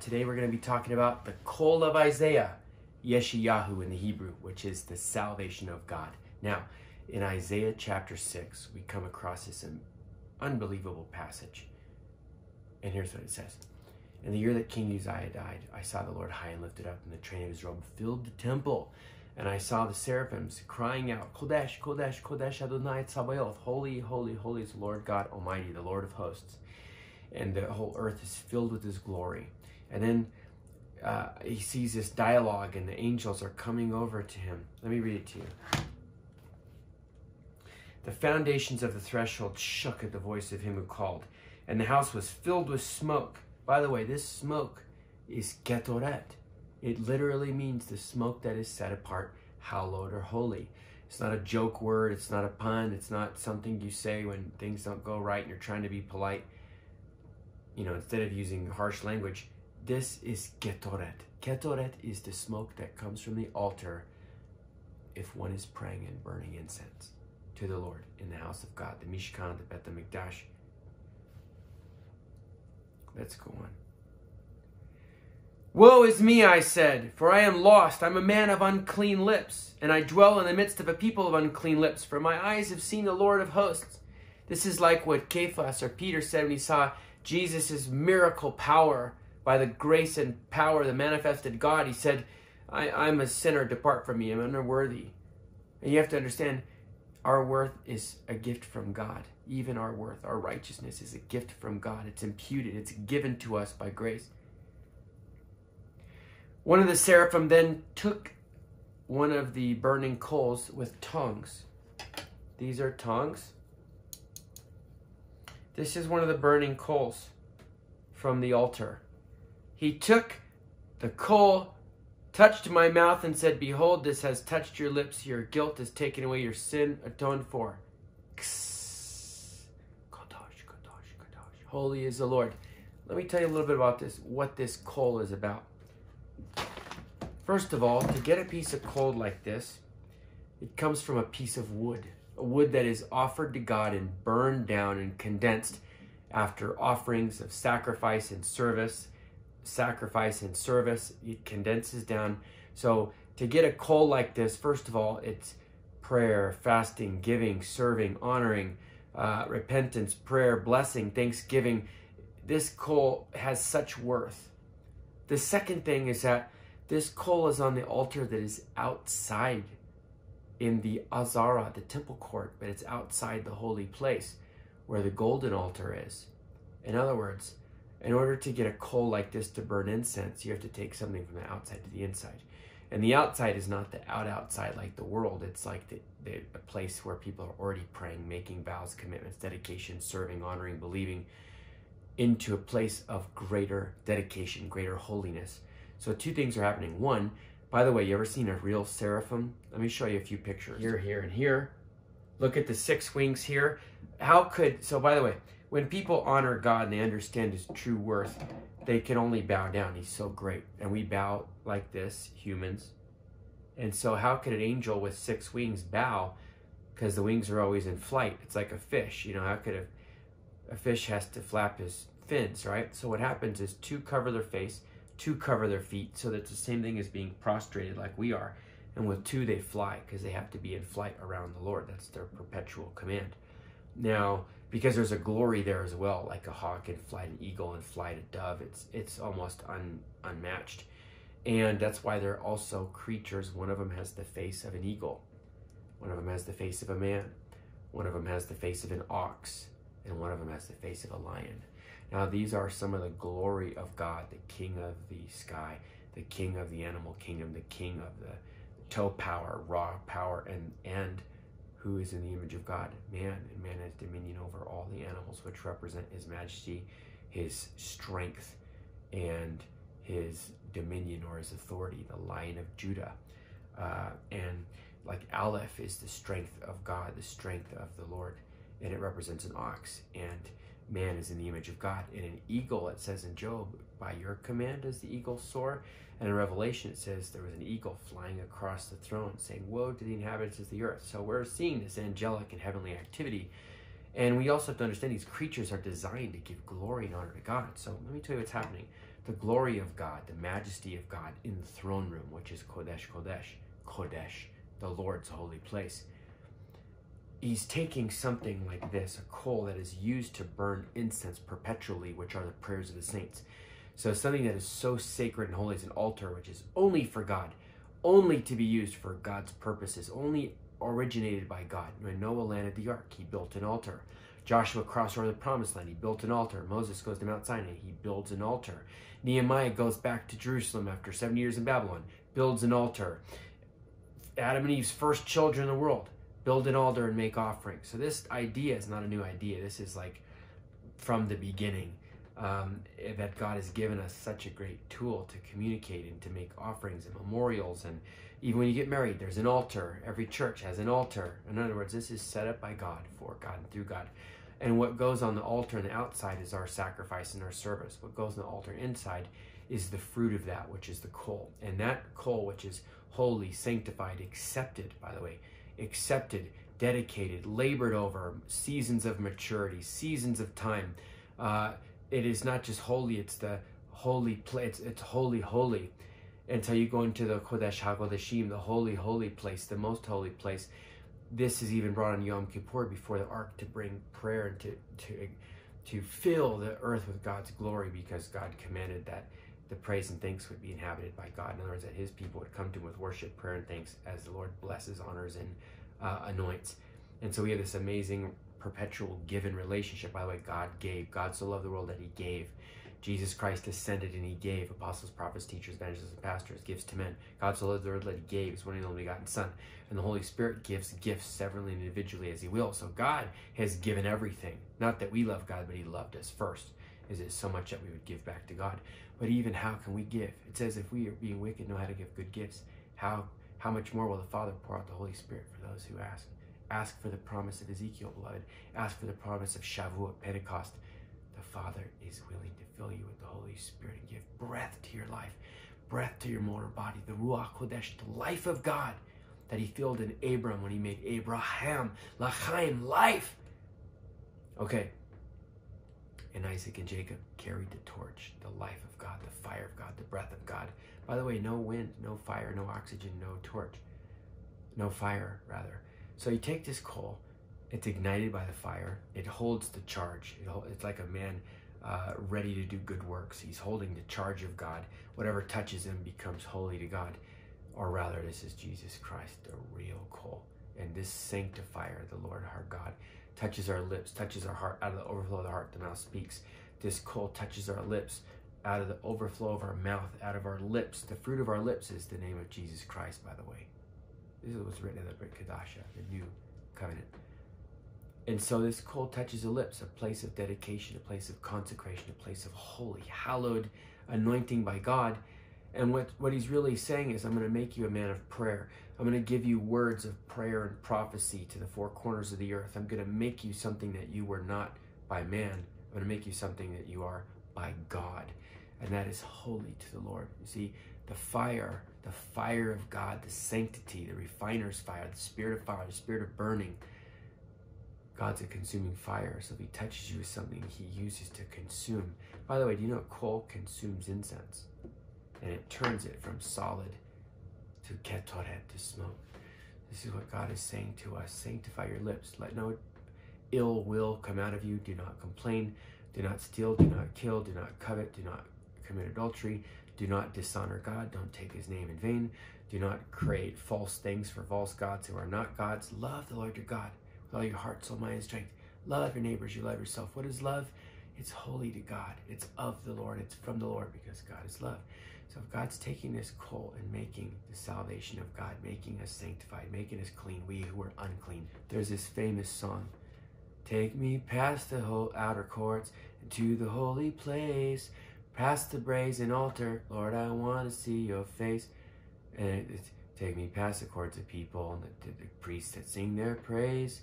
Today we're going to be talking about the coal of Isaiah, Yeshayahu in the Hebrew, which is the salvation of God. Now, in Isaiah chapter 6, we come across this unbelievable passage. And here's what it says. In the year that King Uzziah died, I saw the Lord high and lifted up, and the train of his robe filled the temple. And I saw the seraphims crying out, Kodesh, Kodesh, Kodesh Adonai Tzabaoth, Holy, holy, holy is the Lord God Almighty, the Lord of hosts. And the whole earth is filled with his glory. And then uh, he sees this dialogue, and the angels are coming over to him. Let me read it to you. The foundations of the threshold shook at the voice of him who called, and the house was filled with smoke. By the way, this smoke is ketoret. It literally means the smoke that is set apart, hallowed or holy. It's not a joke word, it's not a pun, it's not something you say when things don't go right and you're trying to be polite. You know, instead of using harsh language, this is ketoret. Ketoret is the smoke that comes from the altar if one is praying and burning incense to the Lord in the house of God, the Mishkan, the Beth Mikdash. Let's go on. Woe is me, I said, for I am lost. I'm a man of unclean lips, and I dwell in the midst of a people of unclean lips, for my eyes have seen the Lord of hosts. This is like what Cephas or Peter said when he saw Jesus' miracle power by the grace and power of the manifested God. He said, I, am a sinner, depart from me, I'm unworthy. And you have to understand, our worth is a gift from God. Even our worth, our righteousness is a gift from God. It's imputed, it's given to us by grace. One of the seraphim then took one of the burning coals with tongs. These are tongs. This is one of the burning coals from the altar. He took the coal touched my mouth and said, Behold, this has touched your lips. Your guilt is taken away, your sin atoned for. Holy is the Lord. Let me tell you a little bit about this, what this coal is about. First of all, to get a piece of coal like this, it comes from a piece of wood, a wood that is offered to God and burned down and condensed after offerings of sacrifice and service sacrifice and service. It condenses down. So to get a coal like this, first of all, it's prayer, fasting, giving, serving, honoring, uh, repentance, prayer, blessing, thanksgiving. This coal has such worth. The second thing is that this coal is on the altar that is outside in the Azara, the temple court, but it's outside the holy place where the golden altar is. In other words, in order to get a coal like this to burn incense, you have to take something from the outside to the inside. And the outside is not the out outside like the world. It's like the, the a place where people are already praying, making vows, commitments, dedication, serving, honoring, believing into a place of greater dedication, greater holiness. So two things are happening. One, by the way, you ever seen a real seraphim? Let me show you a few pictures. Here, here, and here. Look at the six wings here. How could, so by the way, when people honor God and they understand his true worth, they can only bow down. He's so great. And we bow like this, humans. And so, how could an angel with six wings bow? Because the wings are always in flight. It's like a fish. You know, how could a, a fish has to flap his fins, right? So, what happens is two cover their face, two cover their feet. So, that's the same thing as being prostrated like we are. And with two, they fly because they have to be in flight around the Lord. That's their perpetual command. Now, because there's a glory there as well, like a hawk and fly an eagle and fly a dove. It's it's almost un, unmatched, and that's why they're also creatures. One of them has the face of an eagle, one of them has the face of a man, one of them has the face of an ox, and one of them has the face of a lion. Now these are some of the glory of God, the King of the sky, the King of the animal kingdom, the King of the toe power, raw power, and and who is in the image of God, man, and man has dominion over all the animals, which represent his majesty, his strength, and his dominion or his authority, the lion of Judah. Uh, and like Aleph is the strength of God, the strength of the Lord, and it represents an ox. And man is in the image of God. And an eagle, it says in Job, by your command does the eagle soar. And in Revelation, it says there was an eagle flying across the throne saying, Woe to the inhabitants of the earth. So we're seeing this angelic and heavenly activity. And we also have to understand these creatures are designed to give glory and honor to God. So let me tell you what's happening. The glory of God, the majesty of God in the throne room, which is Kodesh Kodesh, Kodesh, the Lord's holy place. He's taking something like this, a coal that is used to burn incense perpetually, which are the prayers of the saints. So something that is so sacred and holy is an altar, which is only for God, only to be used for God's purposes, only originated by God. When Noah landed the ark, he built an altar. Joshua crossed over the promised land, he built an altar. Moses goes to Mount Sinai, he builds an altar. Nehemiah goes back to Jerusalem after seven years in Babylon, builds an altar. Adam and Eve's first children in the world build an altar and make offerings. So this idea is not a new idea. This is like from the beginning um, that God has given us such a great tool to communicate and to make offerings and memorials. And even when you get married, there's an altar. Every church has an altar. In other words, this is set up by God, for God, and through God. And what goes on the altar on the outside is our sacrifice and our service. What goes on the altar inside is the fruit of that, which is the coal. And that coal, which is holy, sanctified, accepted, by the way, accepted, dedicated, labored over, seasons of maturity, seasons of time. Uh, it is not just holy, it's the holy place, it's, it's holy, holy. Until you go into the Kodesh HaKodeshim, the holy, holy place, the most holy place. This is even brought on Yom Kippur before the ark to bring prayer and to, to, to fill the earth with God's glory because God commanded that the praise and thanks would be inhabited by God. In other words, that his people would come to him with worship, prayer, and thanks as the Lord blesses, honors, and uh, anoints. And so we have this amazing perpetual given relationship. By the way, God gave. God so loved the world that he gave. Jesus Christ ascended and he gave apostles, prophets, teachers, evangelists, and pastors, gives to men. God so loved the world that he gave his one and only begotten Son. And the Holy Spirit gives gifts severally and individually as he will. So God has given everything. Not that we love God, but he loved us first. Is it so much that we would give back to God? But even how can we give? It says if we are being wicked know how to give good gifts, how how much more will the Father pour out the Holy Spirit for those who ask? Ask for the promise of Ezekiel, beloved. Ask for the promise of Shavuot, Pentecost. The Father is willing to fill you with the Holy Spirit and give breath to your life, breath to your mortal body, the Ruach Kodesh, the life of God that he filled in Abram when he made Abraham, Lachaim, life. Okay. And Isaac and Jacob carried the torch, the life of God, the fire of God, the breath of God. By the way, no wind, no fire, no oxygen, no torch, no fire, rather. So you take this coal, it's ignited by the fire, it holds the charge. It's like a man uh, ready to do good works. He's holding the charge of God. Whatever touches him becomes holy to God. Or rather, this is Jesus Christ, the real coal. This sanctifier, the Lord our God, touches our lips, touches our heart. Out of the overflow of the heart, the mouth speaks. This coal touches our lips. Out of the overflow of our mouth, out of our lips. The fruit of our lips is the name of Jesus Christ, by the way. This is what's written in the Brit Chadasha, the new covenant. And so this coal touches the lips, a place of dedication, a place of consecration, a place of holy, hallowed anointing by God. And what, what he's really saying is, I'm going to make you a man of prayer. I'm going to give you words of prayer and prophecy to the four corners of the earth. I'm going to make you something that you were not by man. I'm going to make you something that you are by God. And that is holy to the Lord. You see, the fire, the fire of God, the sanctity, the refiner's fire, the spirit of fire, the spirit of burning. God's a consuming fire, so if he touches you with something, he uses to consume. By the way, do you know coal consumes incense? And it turns it from solid to ketoret, to smoke. This is what God is saying to us. Sanctify your lips. Let no ill will come out of you. Do not complain. Do not steal. Do not kill. Do not covet. Do not commit adultery. Do not dishonor God. Don't take his name in vain. Do not create false things for false gods who are not gods. Love the Lord your God with all your heart, soul, mind, and strength. Love your neighbors. You love yourself. What is love? It's holy to God. It's of the Lord. It's from the Lord because God is love. So if God's taking this coal and making the salvation of God, making us sanctified, making us clean, we who are unclean. There's this famous song. Take me past the whole outer courts to the holy place. Past the brazen altar, Lord, I want to see your face. And it's, take me past the courts of people and the, the, priests that sing their praise.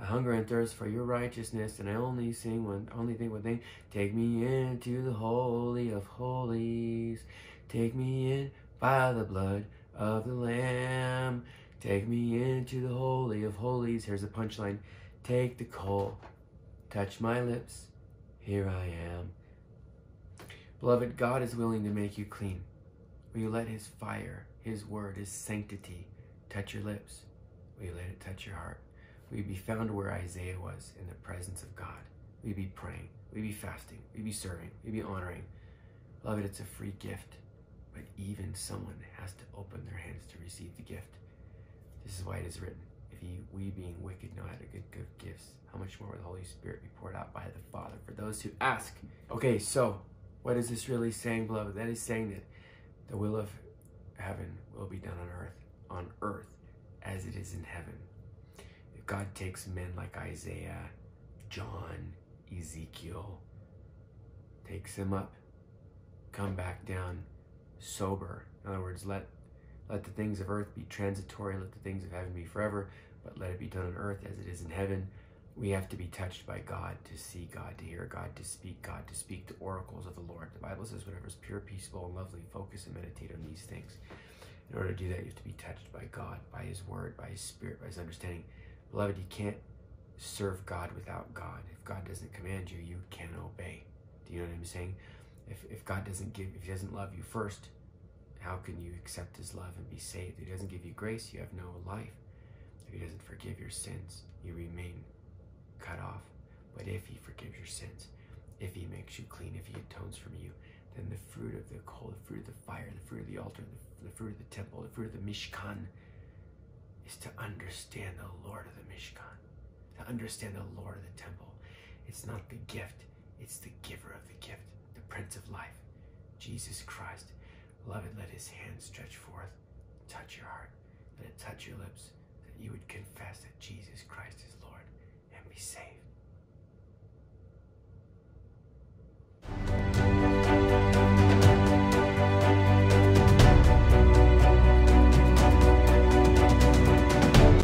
I hunger and thirst for your righteousness, and I only sing one, only think one thing. Take me into the holy of holies. Take me in by the blood of the Lamb. Take me into the holy of holies. Here's the punchline. Take the coal, touch my lips. Here I am. Beloved, God is willing to make you clean. Will you let His fire, His word, His sanctity touch your lips? Will you let it touch your heart? You be found where Isaiah was in the presence of God? We'd be praying? We'd be fasting? We'd be serving? We'd be honoring? Beloved, it's a free gift, but even someone has to open their hands to receive the gift. This is why it is written if ye, we being wicked know how to give good gifts, how much more will the Holy Spirit be poured out by the Father for those who ask? Okay, so what is this really saying, beloved? That is saying that the will of heaven will be done on earth, on earth as it is in heaven. God takes men like Isaiah, John, Ezekiel, takes them up, come back down sober. In other words, let let the things of earth be transitory, let the things of heaven be forever, but let it be done on earth as it is in heaven. We have to be touched by God to see God, to hear God, to speak God, to speak the oracles of the Lord. The Bible says, whatever is pure, peaceful, and lovely, focus and meditate on these things. In order to do that, you have to be touched by God, by His Word, by His Spirit, by His understanding. Beloved, you can't serve God without God. If God doesn't command you, you can't obey. Do you know what I'm saying? If, if God doesn't give, if He doesn't love you first, how can you accept His love and be saved? If He doesn't give you grace, you have no life. If He doesn't forgive your sins, you remain cut off. But if He forgives your sins, if He makes you clean, if He atones for you, then the fruit of the coal, the fruit of the fire, the fruit of the altar, the, the fruit of the temple, the fruit of the Mishkan is to understand the Lord of the Mishkan, to understand the Lord of the temple. It's not the gift, it's the giver of the gift, the Prince of Life, Jesus Christ. Beloved, let his hand stretch forth, touch your heart, let it touch your lips, that you would confess that Jesus Christ is Lord and be saved.